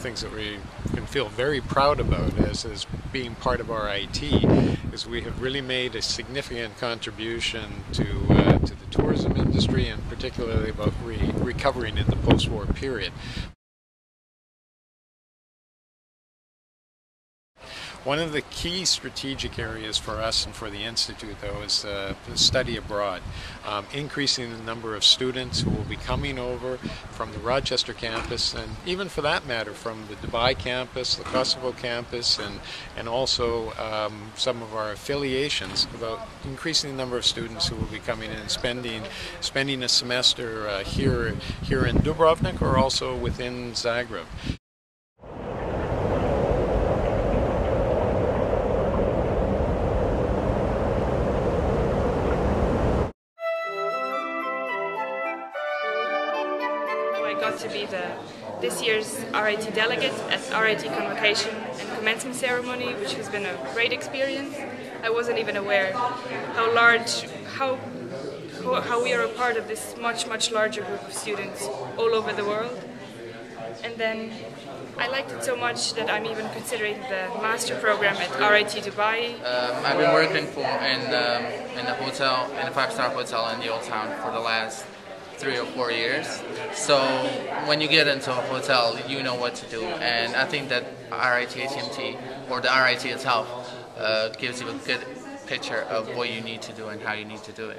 things that we can feel very proud about as, as being part of RIT is we have really made a significant contribution to, uh, to the tourism industry and particularly about re recovering in the post-war period. One of the key strategic areas for us and for the Institute, though, is uh, study abroad. Um, increasing the number of students who will be coming over from the Rochester campus, and even for that matter, from the Dubai campus, the Kosovo campus, and, and also um, some of our affiliations, about increasing the number of students who will be coming in and spending, spending a semester uh, here, here in Dubrovnik or also within Zagreb. Got to be the this year's RIT delegate at RIT convocation and commencement ceremony, which has been a great experience. I wasn't even aware how large, how how we are a part of this much much larger group of students all over the world. And then I liked it so much that I'm even considering the master program at RIT Dubai. Um, I've been working for in um, in a hotel in a five star hotel in the old town for the last three or four years. So when you get into a hotel, you know what to do. And I think that RIT ACMT or the RIT itself uh, gives you a good picture of what you need to do and how you need to do it.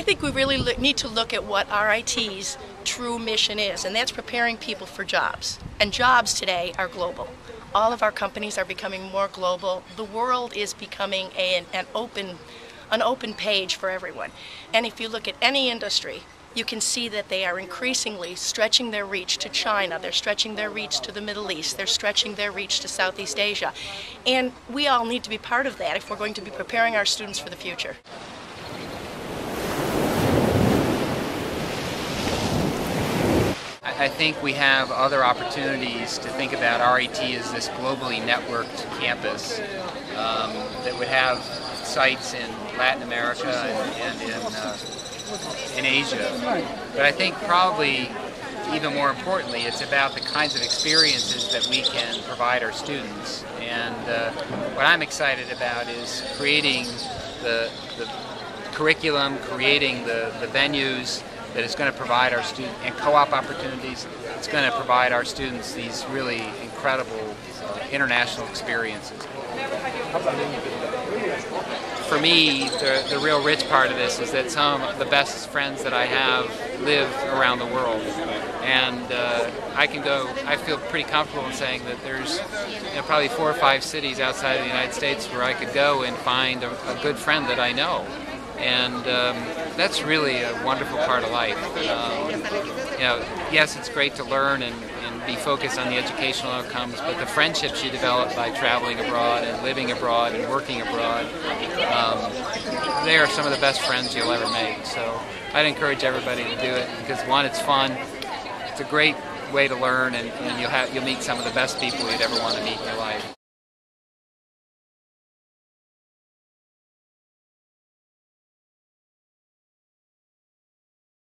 I think we really need to look at what RIT's true mission is, and that's preparing people for jobs. And jobs today are global. All of our companies are becoming more global. The world is becoming a, an open an open page for everyone. And if you look at any industry, you can see that they are increasingly stretching their reach to China, they're stretching their reach to the Middle East, they're stretching their reach to Southeast Asia. And we all need to be part of that if we're going to be preparing our students for the future. I think we have other opportunities to think about RIT as this globally networked campus um, that would have sites in Latin America and, and in, uh, in Asia. But I think probably even more importantly, it's about the kinds of experiences that we can provide our students. And uh, what I'm excited about is creating the, the curriculum, creating the, the venues that is going to provide our students, and co-op opportunities, it's going to provide our students these really incredible uh, international experiences for me, the, the real rich part of this is that some of the best friends that I have live around the world. And uh, I can go, I feel pretty comfortable in saying that there's you know, probably four or five cities outside of the United States where I could go and find a, a good friend that I know. And um, that's really a wonderful part of life. Um, you know, yes, it's great to learn and, be focused on the educational outcomes, but the friendships you develop by traveling abroad and living abroad and working abroad, um, they are some of the best friends you'll ever make. So I'd encourage everybody to do it because one, it's fun, it's a great way to learn, and, and you'll have you'll meet some of the best people you'd ever want to meet in your life.